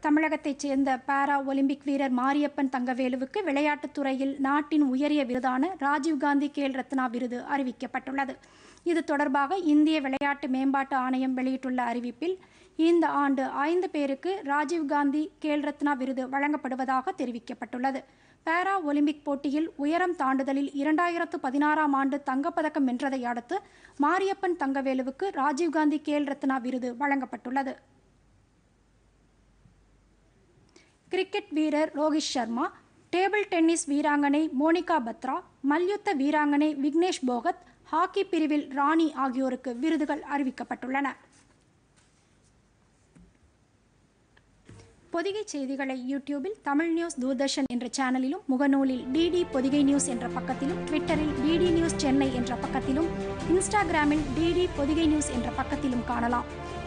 தமிழகத்தைச் சேர்ந்த para Olympic வீரர் மாரியப்பன் தங்கவேலுவுக்கு விளையாட்டுத் துறையில் நாட்டின் உயரிய விருதான ராஜீவ்காந்தி கேல் ரத்னா விருது அறிவிக்கப்பட்டுள்ளது. இது தொடர்பாக இந்திய விளையாட்டு மேம்பாட்டு ஆணையம் வெளியிட்டுள்ள அறிவிப்பில் இந்த ஆண்டு ஐந்து பேருக்கு ராஜீவ்காந்தி கேல் ரத்னா விருது வழங்கப்படுவதாக தெரிவிக்கப்பட்டுள்ளது. பாரா ஒலிம்பிக் போட்டியில் உயரம் தாண்டுதலில் இரண்டாயிரத்து பதினாறாம் ஆண்டு தங்கப்பதக்கம் வென்றதை அடுத்து மாரியப்பன் தங்கவேலுவுக்கு ராஜீவ்காந்தி கேல் ரத்னா விருது வழங்கப்பட்டுள்ளது. கிரிக்கெட் வீரர் ரோஹித் சர்மா டேபிள் டென்னிஸ் வீராங்கனை மோனிகா பத்ரா மல்யுத்த வீராங்கனை விக்னேஷ் போகத் ஹாக்கி பிரிவில் ராணி ஆகியோருக்கு விருதுகள் அறிவிக்கப்பட்டுள்ளன. பொதிகை செய்திகளை யூடியூபில் தமிழ் நியூஸ் தூர்தர்ஷன் என்ற சேனலிலும் முகநூலில் டிடி பொதிகை நியூஸ் என்ற பக்கத்திலும் ட்விட்டரில் டிடி நியூஸ் சென்னை என்ற பக்கத்திலும் இன்ஸ்டாகிராமில் டிடி பொதிகை நியூஸ் என்ற பக்கத்திலும் காணலாம்.